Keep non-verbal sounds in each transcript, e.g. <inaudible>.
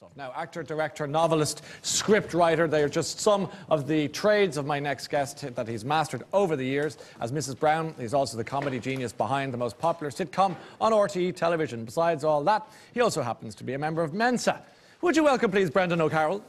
stuff. Now, actor, director, novelist, script writer, they are just some of the trades of my next guest that he's mastered over the years. As Mrs. Brown, he's also the comedy genius behind the most popular sitcom on RTE television. Besides all that, he also happens to be a member of Mensa. Would you welcome, please, Brendan O'Carroll?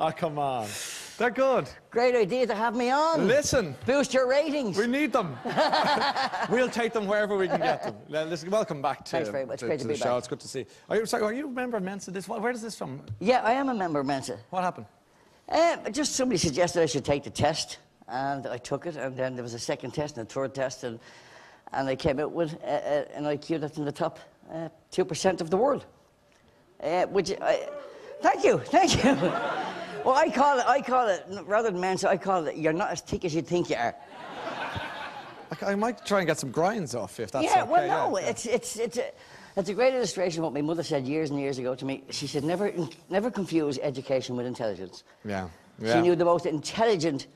Oh, <laughs> come on. They're good. Great idea to have me on. Listen. Boost your ratings. We need them. <laughs> we'll take them wherever we can get them. Listen, welcome back to, Thanks very much. to, Great to to the be show. back. It's good to see. Are you, sorry, are you a member of Mensa? This, where is this from? Yeah, I am a member of Mensa. What happened? Uh, just somebody suggested I should take the test, and I took it, and then there was a second test and a third test, and, and I came out with uh, uh, an IQ that's in the top uh, 2% of the world. Uh, which, I, thank you, thank you. <laughs> well, I call it, I call it, rather than Mensa, I call it, you're not as thick as you think you are. I, I might try and get some grinds off if that's yeah, okay. well, no, yeah. it's it's it's a, it's a great illustration of what my mother said years and years ago to me. She said, "Never never confuse education with intelligence." Yeah. yeah. She knew the most intelligent,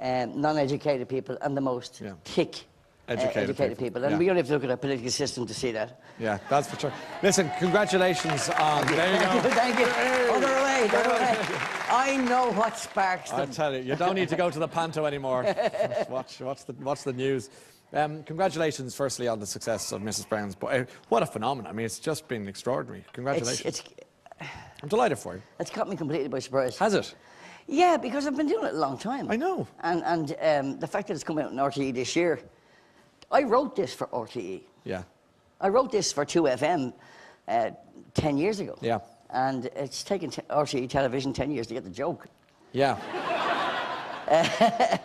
um, non-educated people and the most Yeah. thick, uh, Educated educated people, people. And yeah. we only have to look at our political system to see that. Yeah, that's for sure. Listen, congratulations on. There you Thank go. you, <laughs> thank you. Other way, other way. I know what sparks them. I tell you, you don't need to go to the panto anymore. <laughs> watch, watch the, watch the news. Um, congratulations, firstly, on the success of Mrs. Brown's. But uh, what a phenomenon! I mean, it's just been extraordinary. It's, Congratulations! it's, I'm delighted for you. it's caught me completely by surprise. Has it? Yeah, because I've been doing it a long time. I know. And, and um, the fact that it's come out in RTE this year, I wrote this for RTE. Yeah. I wrote this for 2FM uh, 10 years ago. Yeah. And it's taken t- RTE television 10 years to get the joke. Yeah. <laughs>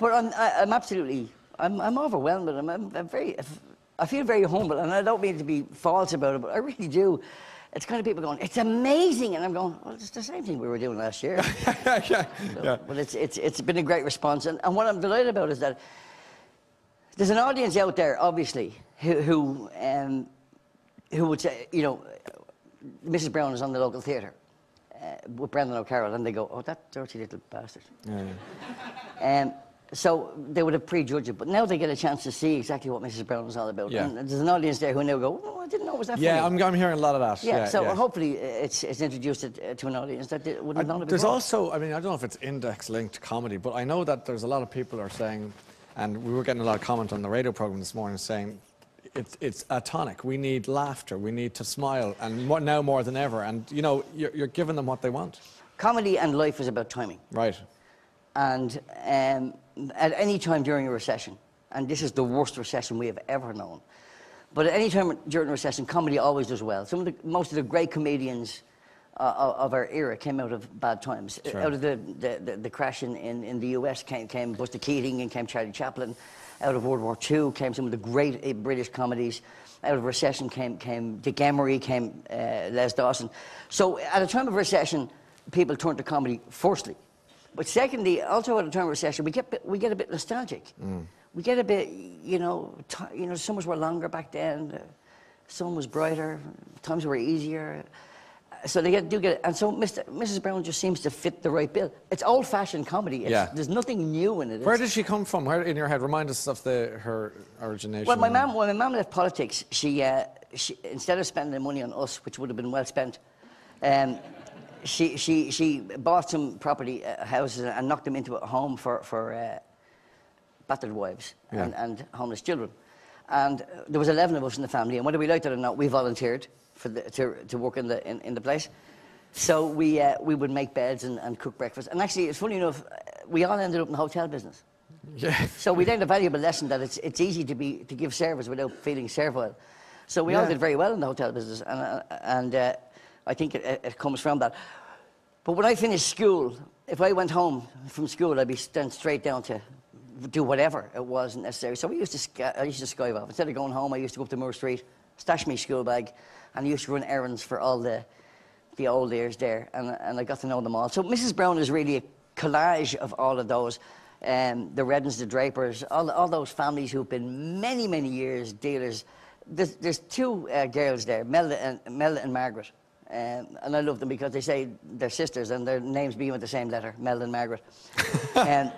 But I'm, I, I'm absolutely, I'm, I'm overwhelmed with them. I'm, I'm very, I feel very humble, and I don't mean to be false about it, but I really do. It's kind of people going, it's amazing, and I'm going, well, it's the same thing we were doing last year. <laughs> yeah. Yeah. yeah. But it's, it's, it's been a great response. And, and what I'm delighted about is that there's an audience out there, obviously, who, who, um, who would say, you know, Mrs. Brown is on the local theatre uh, with Brendan O'Carroll, and they go, oh, that dirty little bastard. yeah, yeah. Um, so they would have prejudged it, but now they get a chance to see exactly what Mrs. Brown is all about. Yeah. And there's an audience there who now go, oh, I didn't know it was that Yeah, funny. I'm, I'm hearing a lot of that. yeah, Yeah, so yeah. hopefully it's, it's introduced it, uh, to an audience that wouldn't have known it There's before. also, I mean, I don't know if it's index linked comedy, but I know that there's a lot of people are saying, and we were getting a lot of comment on the radio program this morning saying, it's, it's a tonic. We need laughter. We need to smile, and more, now more than ever. And you know, you're, you're giving them what they want, Comedy and life is about timing. right? And um, at any time during a recession, and this is the worst recession we have ever known, but at any time during a recession, comedy always does well. Some of the, most of the great comedians uh, of our era came out of bad times. Sure. Out of the, the, the, the crash in, in, in the US came, came Buster Keating and came Charlie Chaplin. Out of World War II came some of the great uh, British comedies. Out of recession came, came Dick Emery, came uh, Les Dawson. So at a time of recession, people turn to comedy firstly. But secondly, also at a time of recession, we get, we get a bit nostalgic. We get a bit, you know, you know, summers were longer back then, the sun was brighter, times were easier. So they get, do get, it. and so Mr., Mrs. Brown just seems to fit the right bill. It's old-fashioned comedy. It's, Yeah. There's nothing new in it. Where did she come from? Where in your head? Remind us of the her origination. well, my mum, when my mum left politics, she, uh, she instead of spending the money on us, which would have been well spent, um, she, she, she bought some property uh, houses and knocked them into a home for, for uh, battered wives and, Yeah. and homeless children. And uh, there was 11 of us in the family, and whether we liked it or not, we volunteered for the, to, to work in the, in, in the place. So we, uh, we would make beds and, and cook breakfast. And actually, it's funny enough, we all ended up in the hotel business. Yeah. So we learned a valuable lesson that it's, it's easy to, be, to give service without feeling servile. So we all did very well in the hotel business, and, uh, and uh, I think it, it comes from that. But when I finished school, if I went home from school, I'd be sent straight down to do whatever it was necessary. So we used to, I used to skive off. Instead of going home, I used to go up to Moore Street, stash my school bag, and I used to run errands for all the, the old years there, and, and I got to know them all. So Mrs. Brown is really a collage of all of those. um, the Reddens, the Drapers, all, all those families who've been many, many years dealers. There's, there's two uh, girls there, Melda and, Melda and Margaret. Um, and I love them because they say they're sisters and their names begin with the same letter, Mel and Margaret. <laughs> um,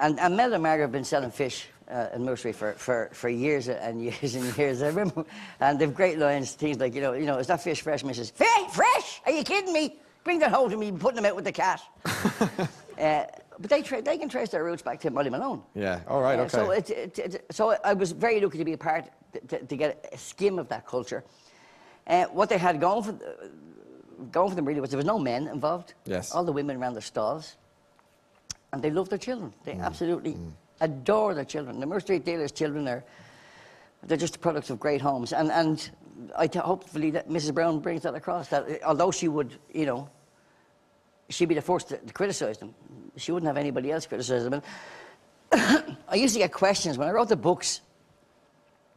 and, and Melda and Margaret have been selling fish uh, in Moore Street for, for, for years and years and years. I remember, and they've great lines, things like, you know, you know, is that fish fresh, Mrs. Fish, fresh? Are you kidding me? Bring that home to me, putting them out with the cat. <laughs> uh, but they, tra- they can trace their roots back to Molly Malone. Yeah. All right. Uh, Okay. So, it, it, it, so I was very lucky to be a part, to, to get a skim of that culture. Uh, what they had going for, going for them really was there was no men involved. Yes. All the women ran the stalls. And they loved their children. They Mm, absolutely adore their children. The Moore dealers' children are, they're just the products of great homes. And, and I t- hopefully that Mrs. Brown brings that across, that although she would, you know, she'd be the first to, to criticise them. She wouldn't have anybody else criticise them. And <coughs> I used to get questions when I wrote the books.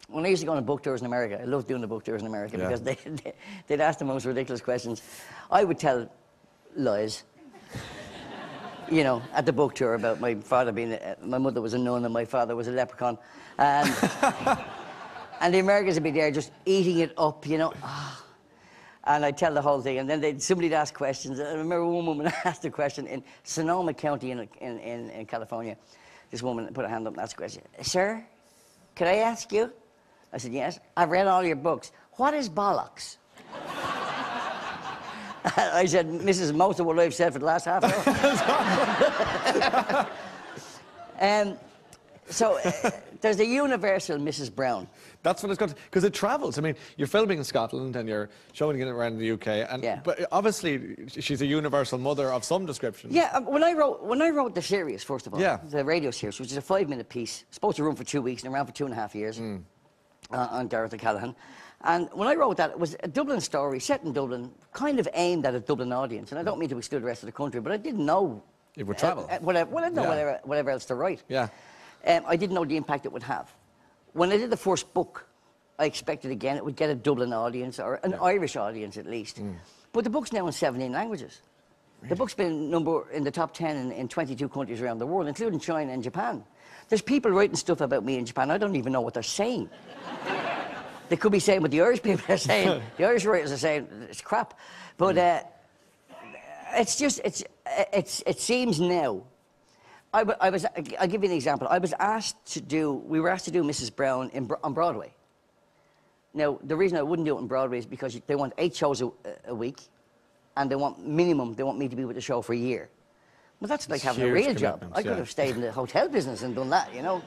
When I used to go on book tours in America, I loved doing the book tours in America Yeah. because <laughs> they, they, they'd ask the most ridiculous questions. I would tell lies, you know, at the book tour about my father being, a, my mother was a nun and my father was a leprechaun. And, <laughs> and the Americans would be there just eating it up, you know. Ah. And I'd tell the whole thing, and then they'd, somebody'd ask questions. I remember one woman <laughs> asked a question in Sonoma County in, in, in, in California. This woman put her hand up and asked a question. Sir, could I ask you? I said, yes. I've read all your books. What is bollocks? <laughs> I said, Mrs. Most of what I've said for the last half hour. <laughs> um, so uh, there's a universal Mrs. Brown. That's what it's got because it travels. I mean, you're filming in Scotland and you're showing it around the UK, and Yeah. but obviously she's a universal mother of some description. Yeah, uh, when I wrote when I wrote the series, first of all, Yeah. the radio series, which is a five-minute piece, supposed to run for two weeks and around for two and a half years, Mm. uh, on Dorothy Callahan. And when I wrote that, it was a Dublin story set in Dublin, kind of aimed at a Dublin audience. And I don't mean to exclude the rest of the country, but I didn't know It would travel. Uh, uh, whatever, well, I didn't know Yeah. whatever, whatever else to write. Yeah. Um, I didn't know the impact it would have. When I did the first book, I expected again it would get a Dublin audience or an Irish audience at least. Mm. But the book's now in 17 languages. The book's been number in the top 10 in, in 22 countries around the world, including China and Japan. There's people writing stuff about me in Japan. I don't even know what they're saying. They could be saying what the Irish people are saying. <laughs> the Irish writers are saying it's crap. But uh, it's just it's it's it seems now. I, I was I'll give you an example. I was asked to do we were asked to do Mrs. Brown in, on Broadway. Now the reason I wouldn't do it on Broadway is because they want eight shows a, a week, and they want minimum they want me to be with the show for a year. Well, that's like It's having a real job. I could yeah. have stayed in the hotel business and done that, you know.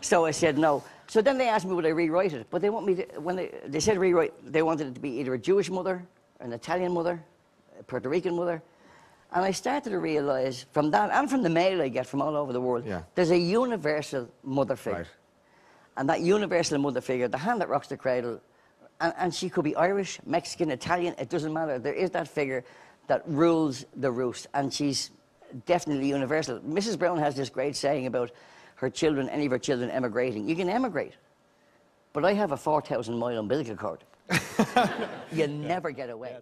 So I said no. So then they asked me would I rewrite it, but they want me to when they they said rewrite they wanted it to be either a Jewish mother, an Italian mother, a Puerto Rican mother. And I started to realise from that and from the mail I get from all over the world, Yeah. there's a universal mother figure. Right. And that universal mother figure, the hand that rocks the cradle, and, and she could be Irish, Mexican, Italian, it doesn't matter. There is that figure that rules the roost, and she's definitely universal. Mrs. Brown has this great saying about her children, any of her children emigrating. You can emigrate, but I have a 4,000 mile umbilical cord. <laughs> you never get away.